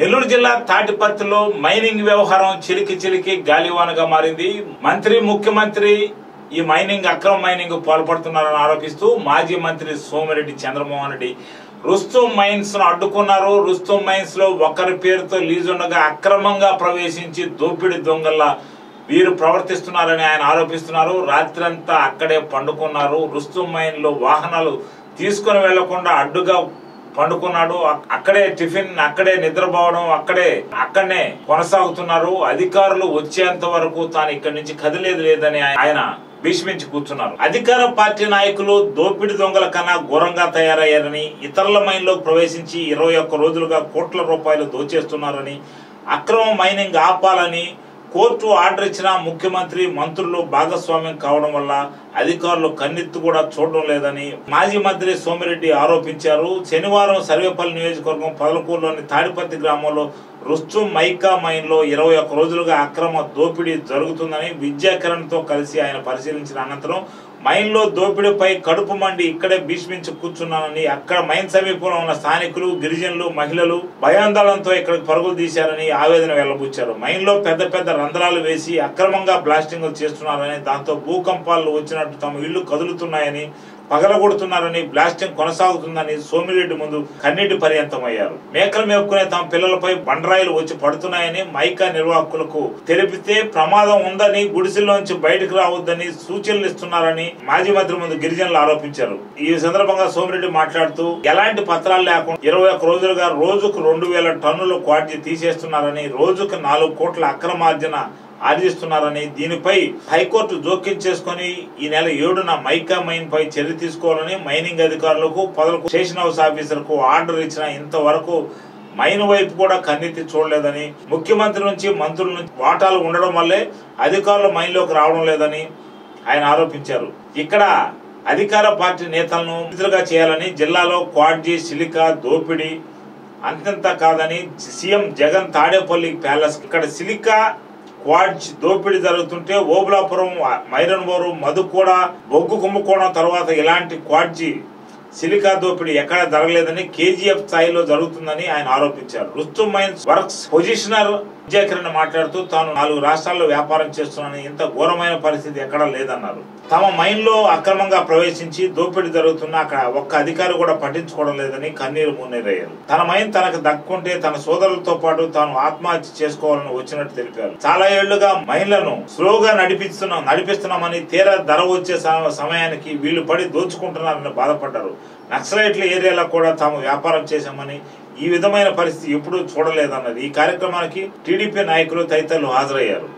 నెల్లూరు జిల్లా తాటిపత్తిలో మైనింగ్ వ్యవహారం చిలికి చిలికి గాలివానగా మారింది. మంత్రి ముఖ్యమంత్రి ఈ మైనింగ్ అక్రమ మైనింగ్ పాల్పడుతున్నారని ఆరోపిస్తూ మాజీ మంత్రి సోమిరెడ్డి చంద్రమోహన్ రెడ్డి రుస్తుం మైన్స్ను అడ్డుకున్నారు. రుస్తుం మైన్స్లో ఒకరి పేరుతో లీజు ఉండగా అక్రమంగా ప్రవేశించి దోపిడి దొంగల్లా వీరు ప్రవర్తిస్తున్నారని ఆయన ఆరోపిస్తున్నారు. రాత్రంతా అక్కడే పండుకున్నారు. రుస్తుం మైన్లో వాహనాలు తీసుకుని వెళ్ళకుండా అడ్డుగా పండుకున్నాడు. అక్కడే టిఫిన్ అక్కడే నిద్రపోవడం అక్కడే అక్కడనే కొనసాగుతున్నారు. అధికారులు వచ్చేంత వరకు తాను ఇక్కడి నుంచి కదిలేదు లేదని ఆయన భీష్మించి కూర్చున్నారు. అధికార పార్టీ నాయకులు దోపిడి దొంగల కన్నా ఘోరంగా తయారయ్యారని ఇతరుల మైన్లో ప్రవేశించి ఇరవై ఒక్క రోజులుగా కోట్ల రూపాయలు దోచేస్తున్నారని అక్రమ మైనింగ్ ఆపాలని కోర్టు ఆర్డర్ ఇచ్చిన ముఖ్యమంత్రి మంత్రులు భాగస్వామ్యం కావడం వల్ల అధికారులు కన్నెత్తు కూడా చూడడం లేదని మాజీ మంత్రి సోమిరెడ్డి ఆరోపించారు. శనివారం సర్వేపల్లి నియోజకవర్గం పదలకూరులోని తాడిపత్తి గ్రామంలో రుస్తు మైకా మైన్లో ఇరవై ఒక్క రోజులుగా అక్రమ దోపిడీ జరుగుతుందని విద్యాకరణ్తో కలిసి ఆయన పరిశీలించిన అనంతరం మైన్లో దోపిడీపై కడుపు మండి ఇక్కడే భీష్మించి కూర్చున్నానని అక్కడ మైన్ సమీపంలో ఉన్న స్థానికులు గిరిజనులు మహిళలు భయాందోళనతో ఇక్కడికి పరుగులు తీశారని ఆవేదన వెళ్ళబుచ్చారు మైన్లో పెద్ద పెద్ద రంధ్రాలు వేసి అక్రమంగా బ్లాస్టింగ్ చేస్తున్నారని దాంతో భూకంపాలు వచ్చినట్టు తమ ఇళ్ళు కదులుతున్నాయని పగలగొడుతున్నారని బ్లాస్టింగ్ కొనసాగుతుందని సోమిరెడ్డి ముందు కన్నీటి పర్యంతమయ్యారు. మేకలు మేపుకునే తమ పిల్లలపై బండరాయిలు వచ్చి పడుతున్నాయని మైకా నిర్వాహకులకు తెలిపితే ప్రమాదం ఉందని గుడిసెల్లోంచి బయటకు రావద్దని సూచనలు ఇస్తున్నారని మాజీ మంత్రి ముందు గిరిజనులు ఆరోపించారు. ఈ సందర్భంగా సోమిరెడ్డి మాట్లాడుతూ ఎలాంటి పత్రాలు లేకుండా ఇరవై ఒక్క రోజులుగా రోజుకు రెండు వేల టన్నులు క్వార్టీ తీసేస్తున్నారని రోజుకు నాలుగు కోట్ల అక్రమార్జన ఆర్జిస్తున్నారని దీనిపై హైకోర్టు జోక్యం చేసుకుని ఈ నెల ఏడున మైకా మైన్ పై చర్య తీసుకోవాలని మైనింగ్ అధికారులకు పదలకు స్టేషన్ హౌస్ ఆఫీసర్కు ఆర్డర్ ఇచ్చిన ఇంతవరకు మైన్ వైపు కూడా కన్నెత్తి చూడలేదని ముఖ్యమంత్రి నుంచి మంత్రుల నుంచి వాటాలు ఉండడం వల్లే అధికారులు మైన్లోకి రావడం లేదని ఆయన ఆరోపించారు. ఇక్కడ అధికార పార్టీ నేతలను విధులుగా చేయాలని జిల్లాలో క్వాడ్జీ సిలికా దోపిడీ అంతంత కాదని సీఎం జగన్ తాడేపల్లి ప్యాలెస్ ఇక్కడ సిలికా క్వాడ్జ్ దోపిడీ జరుగుతుంటే ఓబులాపురం మైరన్బోరు మధుకూడ బొగ్గు కుంభకోణం తర్వాత ఇలాంటి క్వాడ్జి సిలికా దోపిడీ ఎక్కడ జరగలేదని కేజీఎఫ్ స్థాయిలో జరుగుతుందని ఆయన ఆరోపించారు. రుస్తు మైన్స్ వర్క్స్ పొజిషనర్ విజయకిరణ్ మాట్లాడుతూ తాను నాలుగు రాష్ట్రాల్లో వ్యాపారం చేస్తున్నానని ఇంత ఘోరమైన పరిస్థితి ఎక్కడా లేదన్నారు. తమ మైన్లో అక్రమంగా ప్రవేశించి దోపిడీ జరుగుతున్న అక్కడ ఒక్క అధికారి కూడా పట్టించుకోవడం లేదని కన్నీరు మున్నీరయ్యారు తన మైన్ తనకు దక్కుంటే తన సోదరులతో పాటు తాను ఆత్మహత్య చేసుకోవాలని వచ్చినట్టు తెలిపారు. చాలా ఏళ్ళుగా మైన్లను స్లోగా నడిపిస్తున్నాం నడిపిస్తున్నామని తీరా ధర వచ్చే సమయానికి వీళ్ళు పడి దోచుకుంటున్నారని బాధపడ్డారు. నక్సలైట్ల ఏరియాలో కూడా తాము వ్యాపారం చేశామని ఈ విధమైన పరిస్థితి ఎప్పుడూ చూడలేదన్నది. ఈ కార్యక్రమానికి టీడీపీ నాయకులు తదితరులు హాజరయ్యారు.